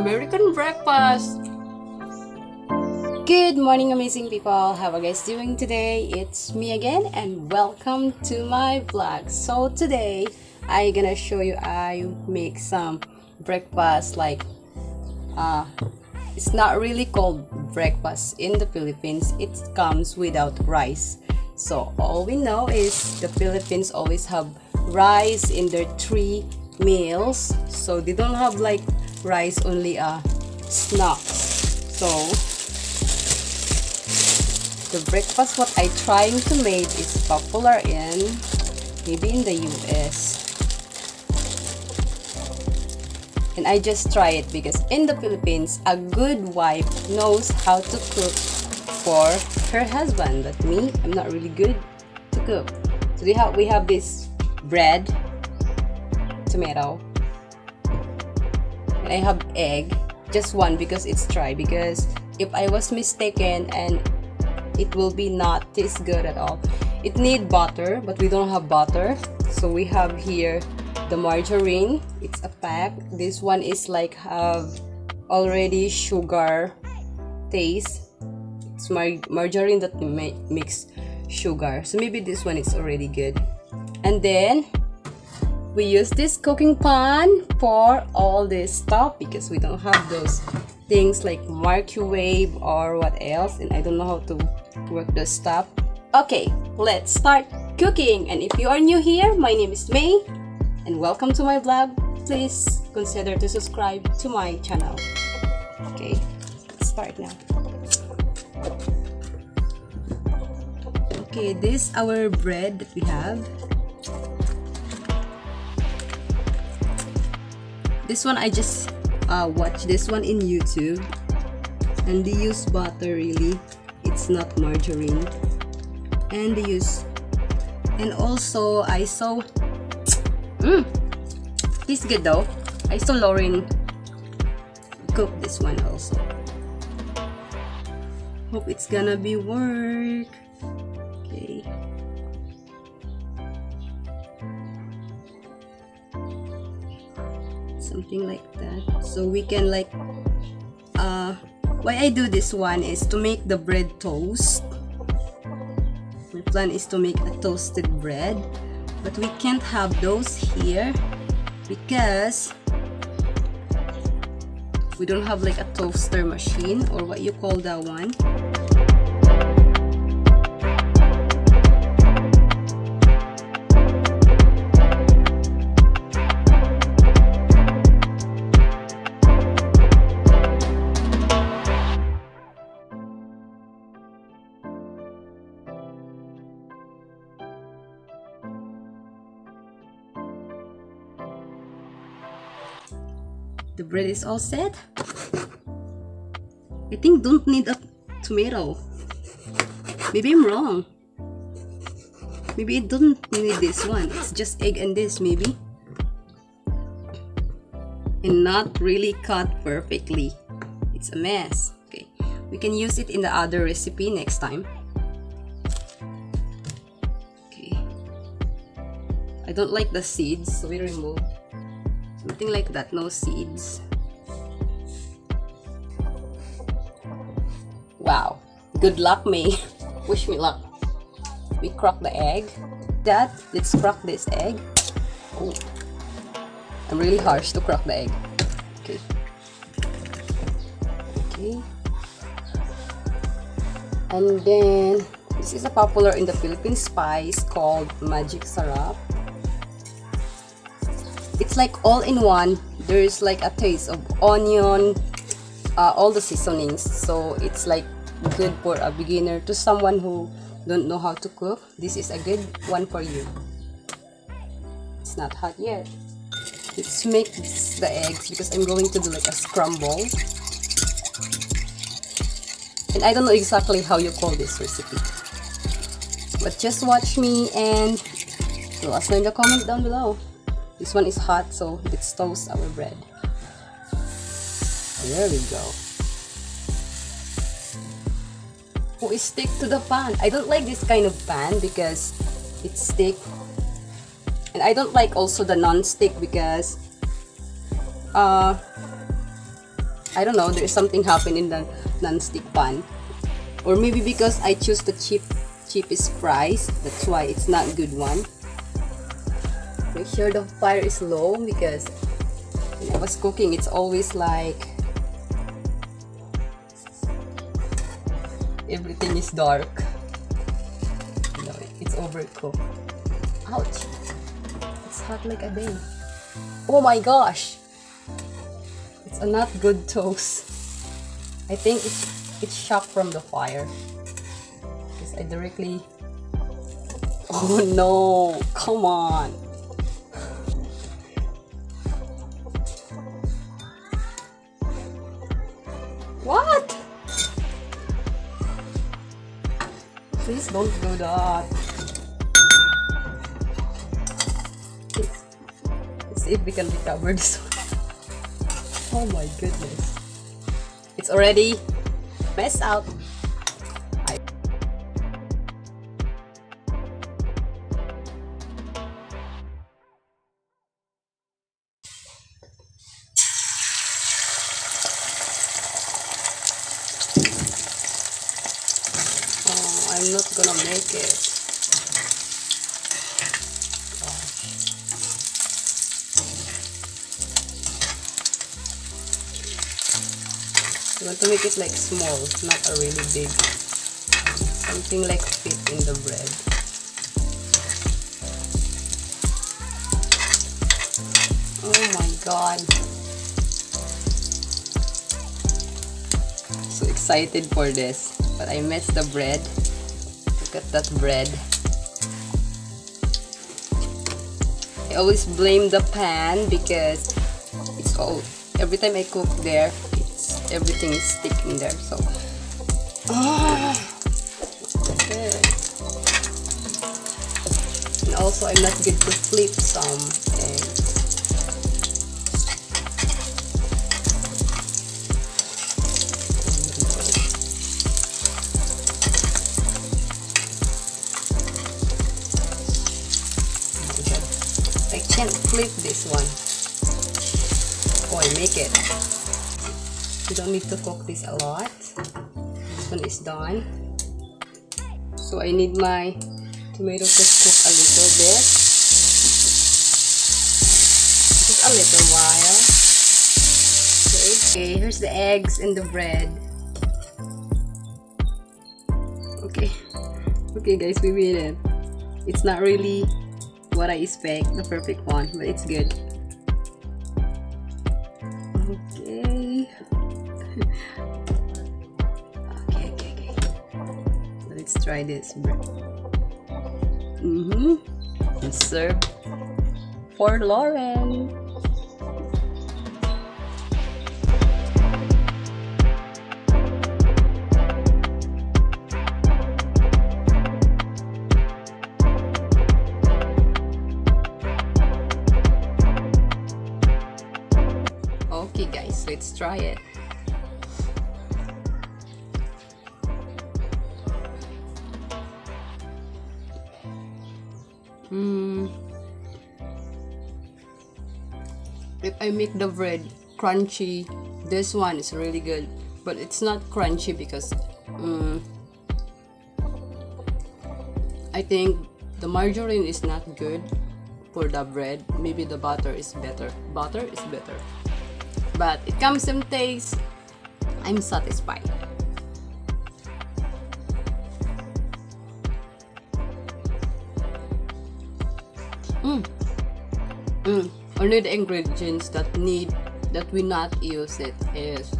American breakfast. Good morning, amazing people. How are you guys doing today? It's me again, and welcome to my vlog. So today, I'm gonna show you I make some breakfast like uh it's not really called breakfast in the Philippines. It comes without rice. So all we know is the Philippines always have rice in their three meals. So they don't have like rice only a snack So the breakfast what I trying to make is popular in maybe in the US. And I just try it because in the Philippines, a good wife knows how to cook for her husband. But me, I'm not really good to cook. So we have we have this bread, tomato, I have egg, just one because it's dry. Because if I was mistaken and it will be not taste good at all. It need butter, but we don't have butter. So we have here the margarine. It's a pack. This one is like have already sugar taste it's mar margarine that mix sugar so maybe this one is already good and then we use this cooking pan for all this stuff because we don't have those things like microwave or what else and I don't know how to work the stuff. Okay let's start cooking. And if you are new here my name is Mae and welcome to my vlog. Please consider to subscribe to my channel. Okay let's start now. Okay this our bread that we have this one I just uh, watched this one in YouTube. And they use butter really. It's not margarine. And they use and also I saw mm, it's good though. I saw Lauren cook this one also. Hope it's gonna be work. Something like that. So we can like uh why I do this one is to make the bread toast. My plan is to make a toasted bread. But we can't have those here because we don't have like a toaster machine or what you call that one the bread is all set. I think don't need a tomato. Maybe I'm wrong. Maybe it doesn't need this one. It's just egg and this maybe. And not really cut perfectly. It's a mess. Okay. We can use it in the other recipe next time. Okay. I don't like the seeds so we remove something like that no seeds. Wow. Good luck me wish me luck. We crack the egg. Dad let's crack this egg. Oh i'm really harsh to crack the egg. Okay. Okay. And then this is a popular in the Philippine spice called magic sarap it's like all in one. There's like a taste of onion uh, all the seasonings. So it's like good for a beginner to someone who don't know how to cook. This is a good one for you. It's not hot yet. Let's make the eggs because I'm going to do like a scramble. And I don't know exactly how you call this recipe. But just watch me and let us know in the comment down below this one is hot, so let's toast our bread. There we go. Oh, it stick to the pan. I don't like this kind of pan because it stick. And I don't like also the non-stick because uh, I don't know, there's something happened in the non-stick pan. Or maybe because I choose the cheap cheapest price, that's why it's not good one. Make sure the fire is low because when I was cooking, it's always like everything is dark. No, it's overcooked. Ouch! It's hot like a day. Oh my gosh! It's a not good toast. I think it's it's shocked from the fire. Because I directly Oh no! Come on! Please don't do that. Let's, see if we can recover this one. Oh my goodness. It's already messed up. I'm not gonna make it. You want to make it like small, not a really big. Something like fit in the bread. Oh my god. So excited for this. But I missed the bread. Look at that bread. I always blame the pan because it's all every time I cook there it's everything is sticking there so and also I'm not good to flip some eggs can't flip this one. Oh, make it. You don't need to cook this a lot. This one is done. So I need my tomato to cook a little bit. Just a little while. Okay, okay here's the eggs and the bread. Okay. Okay guys, we made it. It's not really what I expect, the perfect one, but it's good. Okay. okay, okay, okay. Let's try this. Mm-hmm. Serve for Lauren. Let's try it. Hmm. If I make the bread crunchy, this one is really good. But it's not crunchy because um, I think the margarine is not good for the bread. Maybe the butter is better. Butter is better. But it comes in taste. I'm satisfied. Mm. Mm. Only the ingredients that need that we not use it is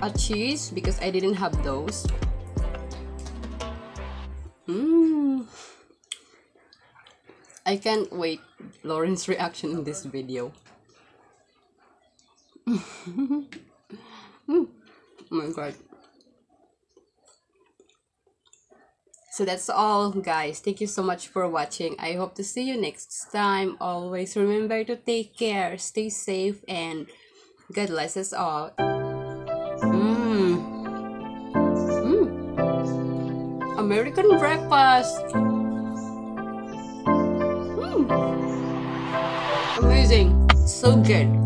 a cheese because I didn't have those. Mm. I can't wait Lauren's reaction in this video. Oh my god. So that's all guys. Thank you so much for watching. I hope to see you next time. Always remember to take care, stay safe, and God bless us all. Mmm. Mmm. American breakfast. Mmm. Amazing. So good.